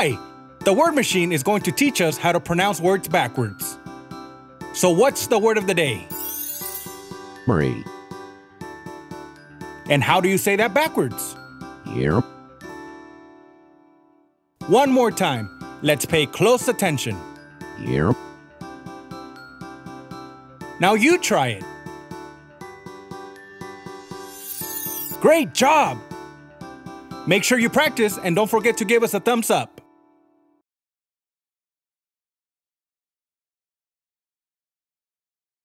Hi! The word machine is going to teach us how to pronounce words backwards. So what's the word of the day? Marie. And how do you say that backwards? Yep. One more time. Let's pay close attention. Yep. Now you try it. Great job! Make sure you practice and don't forget to give us a thumbs up.